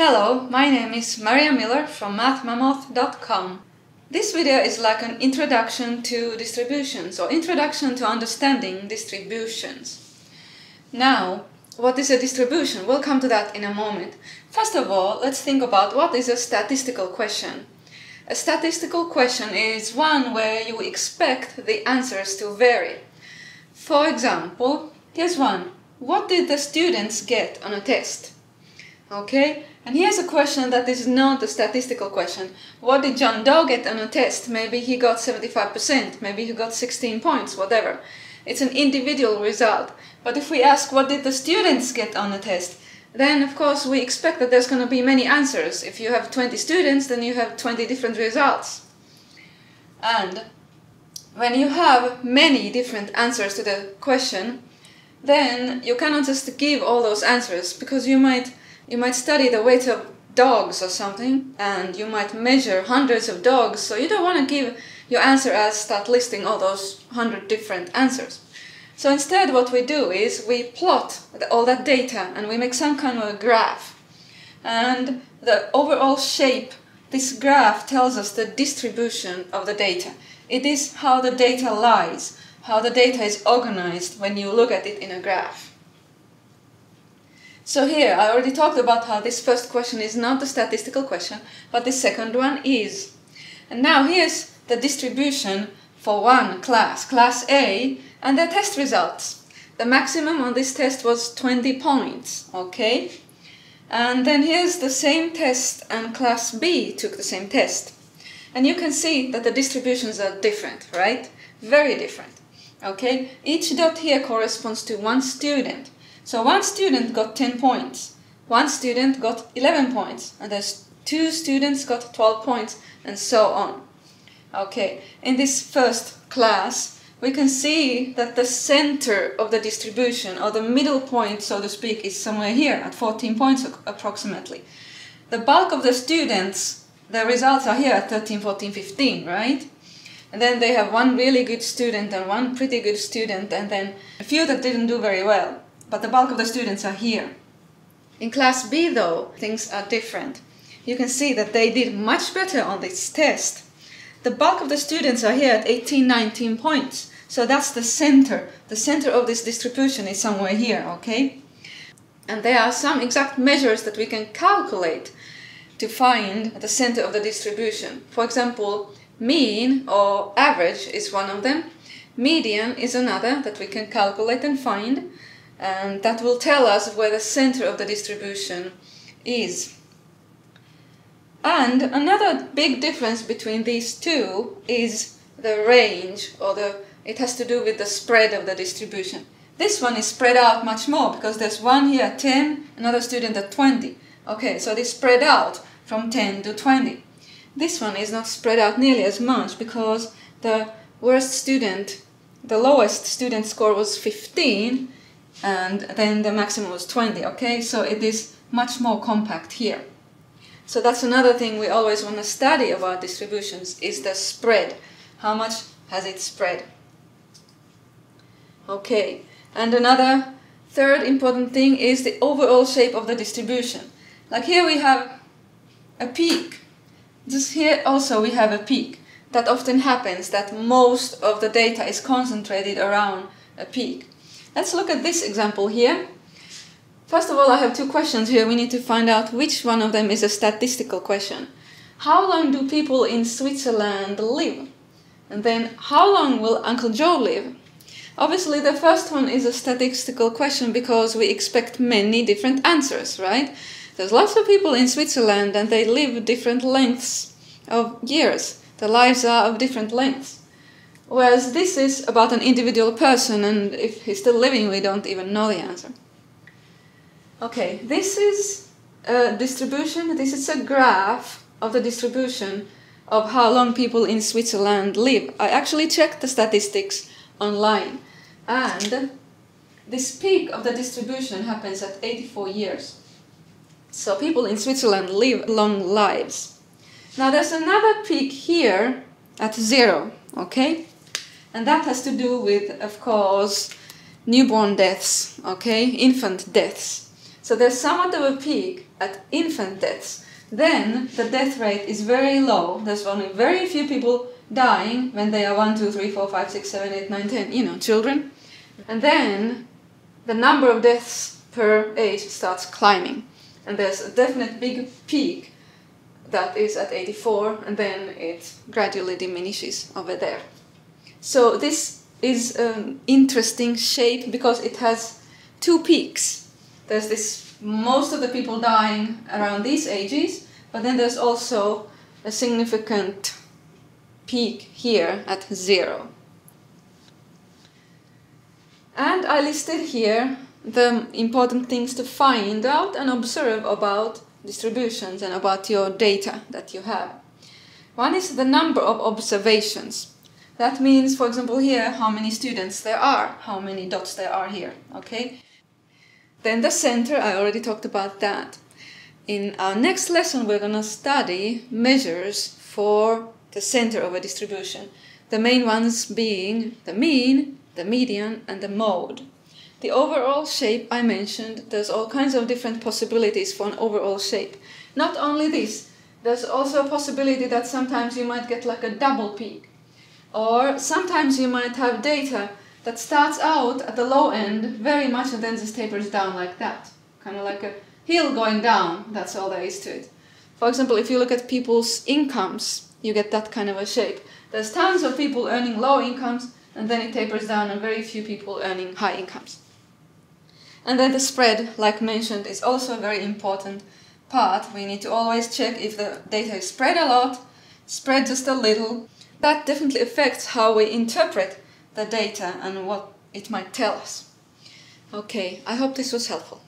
Hello, my name is Maria Miller from mathmammoth.com. This video is like an introduction to distributions or introduction to understanding distributions. Now, what is a distribution? We'll come to that in a moment. First of all, let's think about what is a statistical question. A statistical question is one where you expect the answers to vary. For example, here's one. What did the students get on a test? Okay, and here's a question that is not a statistical question. What did John Doe get on a test? Maybe he got 75%, maybe he got 16 points, whatever. It's an individual result. But if we ask what did the students get on a test, then of course we expect that there's going to be many answers. If you have 20 students, then you have 20 different results. And when you have many different answers to the question, then you cannot just give all those answers because you might you might study the weight of dogs or something, and you might measure hundreds of dogs, so you don't want to give your answer as start listing all those hundred different answers. So instead what we do is we plot all that data and we make some kind of a graph. And the overall shape, this graph tells us the distribution of the data. It is how the data lies, how the data is organized when you look at it in a graph. So here, I already talked about how this first question is not a statistical question, but the second one is. And now here's the distribution for one class, class A, and their test results. The maximum on this test was 20 points, okay? And then here's the same test and class B took the same test. And you can see that the distributions are different, right? Very different, okay? Each dot here corresponds to one student. So one student got 10 points, one student got 11 points, and there's two students got 12 points, and so on. Okay, in this first class, we can see that the center of the distribution, or the middle point, so to speak, is somewhere here at 14 points approximately. The bulk of the students, the results are here at 13, 14, 15, right? And then they have one really good student and one pretty good student, and then a few that didn't do very well but the bulk of the students are here. In Class B, though, things are different. You can see that they did much better on this test. The bulk of the students are here at 18, 19 points. So that's the center. The center of this distribution is somewhere here, okay? And there are some exact measures that we can calculate to find the center of the distribution. For example, mean or average is one of them. Median is another that we can calculate and find and that will tell us where the center of the distribution is. And another big difference between these two is the range, or the it has to do with the spread of the distribution. This one is spread out much more because there's one here at 10, another student at 20. Okay, so they spread out from 10 to 20. This one is not spread out nearly as much because the worst student, the lowest student score was 15, and then the maximum was 20, okay? So it is much more compact here. So that's another thing we always want to study about distributions is the spread. How much has it spread? Okay, and another third important thing is the overall shape of the distribution. Like here we have a peak. Just here also we have a peak. That often happens that most of the data is concentrated around a peak. Let's look at this example here. First of all, I have two questions here. We need to find out which one of them is a statistical question. How long do people in Switzerland live? And then, how long will Uncle Joe live? Obviously, the first one is a statistical question because we expect many different answers, right? There's lots of people in Switzerland and they live different lengths of years. Their lives are of different lengths. Whereas this is about an individual person, and if he's still living, we don't even know the answer. Okay, this is a distribution, this is a graph of the distribution of how long people in Switzerland live. I actually checked the statistics online, and this peak of the distribution happens at 84 years. So people in Switzerland live long lives. Now there's another peak here at zero, okay? And that has to do with, of course, newborn deaths, okay, infant deaths. So there's somewhat of a peak at infant deaths. Then the death rate is very low. There's only very few people dying when they are 1, 2, 3, 4, 5, 6, 7, 8, 9, 10, you know, children. And then the number of deaths per age starts climbing. And there's a definite big peak that is at 84, and then it gradually diminishes over there. So this is an interesting shape because it has two peaks. There's this most of the people dying around these ages, but then there's also a significant peak here at zero. And I listed here the important things to find out and observe about distributions and about your data that you have. One is the number of observations. That means, for example, here, how many students there are, how many dots there are here, okay? Then the center, I already talked about that. In our next lesson, we're going to study measures for the center of a distribution. The main ones being the mean, the median, and the mode. The overall shape I mentioned, there's all kinds of different possibilities for an overall shape. Not only this, there's also a possibility that sometimes you might get like a double peak. Or sometimes you might have data that starts out at the low end very much and then just tapers down like that. Kind of like a hill going down, that's all there is to it. For example, if you look at people's incomes, you get that kind of a shape. There's tons of people earning low incomes and then it tapers down and very few people earning high incomes. And then the spread, like mentioned, is also a very important part. We need to always check if the data is spread a lot, spread just a little. That definitely affects how we interpret the data and what it might tell us. Okay, I hope this was helpful.